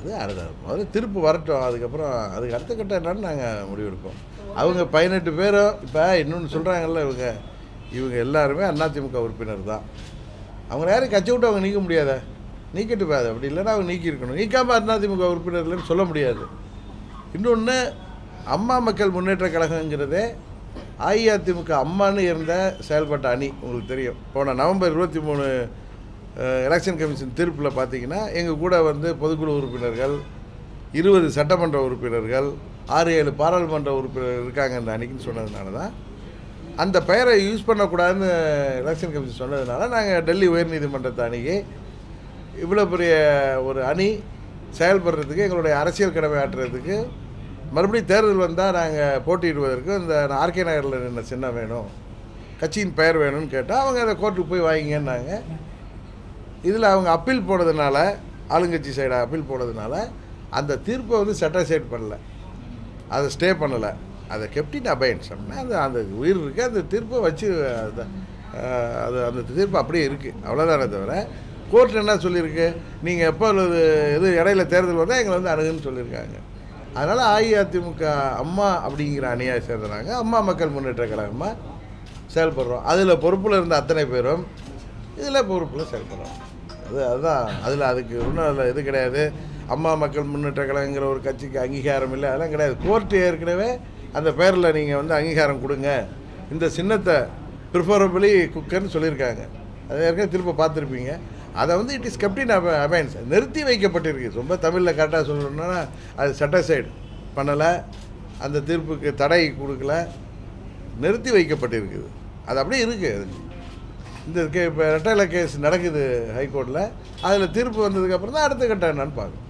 அது அடுத்த முதல்ல திருப்பு வரட்டும். அதுக்கப்புறம் அதுக்கு அடுத்த கட்டம் என்னன்னு நாங்கள் முடிவெடுப்போம். அவங்க பதினெட்டு பேரும் இப்போ இன்னொன்று சொல்கிறாங்கல்ல இவங்க இவங்க எல்லாருமே அதிமுக உறுப்பினர் தான். அவங்க யாரும் கட்சி விட்டு அவங்க நீக்க முடியாத? நீக்கிட்டு போகாது அப்படி இல்லைன்னா அவங்க நீக்கியிருக்கணும். நீக்காமல் அதிமுக உறுப்பினர் இல்லைன்னு சொல்ல முடியாது. இன்னொன்று அம்மா மக்கள் முன்னேற்ற கழகங்கிறதே அஇஅதிமுக அம்மான்னு இருந்த செயல்பட்ட அணி. உங்களுக்கு தெரியும். போன நவம்பர் இருபத்தி மூணு எலெக்ஷன் கமிஷன் தீர்ப்பில் பார்த்தீங்கன்னா எங்கள் கூட வந்து பொதுக்குழு உறுப்பினர்கள் இருபது சட்டமன்ற உறுப்பினர்கள் ஆறு ஏழு பாராளுமன்ற உறுப்பினர் இருக்காங்க இந்த அணிக்குன்னு சொன்னதுனால தான் அந்த பெயரை யூஸ் பண்ணக்கூடாதுன்னு எலெக்ஷன் கமிஷன் சொன்னதுனால நாங்கள் டெல்லி உயர்நீதிமன்றத்தை அணுகி இவ்வளோ பெரிய ஒரு அணி செயல்படுறதுக்கு எங்களுடைய அரசியல் கடமை ஆற்றுறதுக்கு மறுபடியும் தேர்தல் வந்தால் நாங்கள் போட்டியிடுவதற்கு இந்த ஆர்கே நகரில் நின்ன சின்ன வேணும். கட்சியின் பெயர் வேணும்னு கேட்டால் அவங்க அதை கோர்ட்டுக்கு போய் வாங்கிங்கன்னாங்க. இதில் அவங்க அப்பீல் போனதுனால ஆளுங்கட்சி சைடு அப்பீல் போனதுனால அந்த தீர்ப்பை வந்து செட்டிஸ்ஃபைட் பண்ணல. அதை ஸ்டே பண்ணலை. அதை கெப்டின் அபயன்ஸ் அப்படின்னா அந்த அந்த உயிர் இருக்குது அந்த தீர்ப்பை வச்சு அதை, அது அந்த தீர்ப்பு அப்படியே இருக்குது அவ்வளோதானே தவிர கோர்ட் என்ன சொல்லியிருக்கு? நீங்கள் எப்போ இது இது இடையில தேர்தல் வந்தால் எங்களை வந்து அணுகுன்னு சொல்லியிருக்காங்க. அதனால் அஇஅதிமுக அம்மா அப்படிங்கிற அணியாக சேர்ந்துறாங்க அம்மா மக்கள் முன்னேற்ற கழகமாக செயல்படுறோம். அதில் பொறுப்பில் இருந்த அத்தனை பேரும் இதில் பொறுப்பில் செயல்படுறோம் அது அதுதான். அதில் அதுக்கு ஒன்றும் அதில் இது கிடையாது. அம்மா மக்கள் முன்னேற்ற கழகங்கிற ஒரு கட்சிக்கு அங்கீகாரம் இல்லை அதெல்லாம் கிடையாது. கோர்ட்டு ஏற்கனவே அந்த பேரில் நீங்கள் வந்து அங்கீகாரம் கொடுங்க. இந்த சின்னத்தை ப்ரிஃபரபிளி குக்கர்னு சொல்லியிருக்காங்க. அதை ஏற்கனவே திரும்ப பார்த்துருப்பீங்க. அதை வந்து இட் இஸ் கெப்டின் அபைன்ஸ் நிறுத்தி வைக்கப்பட்டிருக்கு. ரொம்ப தமிழில் கரெக்டாக சொல்லணும்னா அது சட்டசைடு பண்ணலை. அந்த தீர்ப்புக்கு தடை கொடுக்கல. நிறுத்தி வைக்கப்பட்டிருக்குது. அது அப்படியே இருக்குது அது இந்த கே இப்போ ரெட்டையில கேஸ் நடக்குது ஹைகோர்ட்டில் அதில் தீர்ப்பு வந்ததுக்கப்புறம் தான் அடுத்த கட்டம் என்னன்னு பார்க்கணும்.